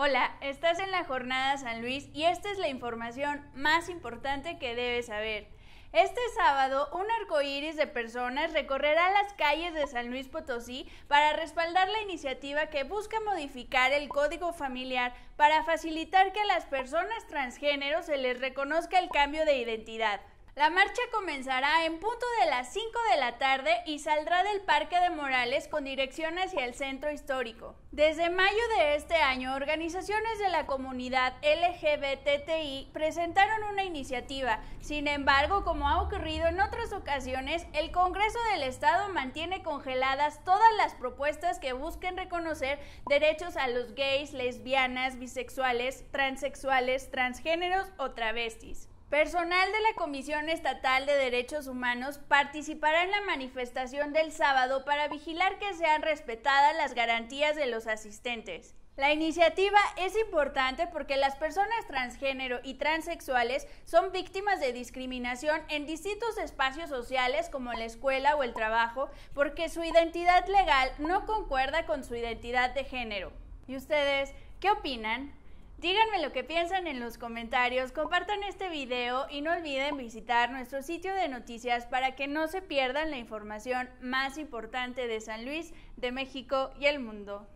Hola, estás en la Jornada San Luis y esta es la información más importante que debes saber. Este sábado, un arcoíris de personas recorrerá las calles de San Luis Potosí para respaldar la iniciativa que busca modificar el código familiar para facilitar que a las personas transgénero se les reconozca el cambio de identidad. La marcha comenzará en punto de las 5 de la tarde y saldrá del Parque de Morales con dirección hacia el centro histórico. Desde mayo de este año, organizaciones de la comunidad LGBTI presentaron una iniciativa. Sin embargo, como ha ocurrido en otras ocasiones, el Congreso del Estado mantiene congeladas todas las propuestas que busquen reconocer derechos a los gays, lesbianas, bisexuales, transexuales, transgéneros o travestis. Personal de la Comisión Estatal de Derechos Humanos participará en la manifestación del sábado para vigilar que sean respetadas las garantías de los asistentes. La iniciativa es importante porque las personas transgénero y transexuales son víctimas de discriminación en distintos espacios sociales como la escuela o el trabajo porque su identidad legal no concuerda con su identidad de género. ¿Y ustedes qué opinan? Díganme lo que piensan en los comentarios, compartan este video y no olviden visitar nuestro sitio de noticias para que no se pierdan la información más importante de San Luis, de México y el mundo.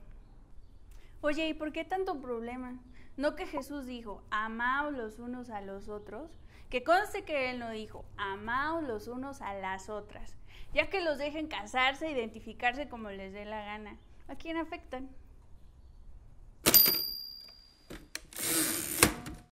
Oye, ¿y por qué tanto problema? ¿No que Jesús dijo, amaos los unos a los otros? Que conste que Él no dijo, amaos los unos a las otras, ya que los dejen casarse, identificarse como les dé la gana. ¿A quién afectan?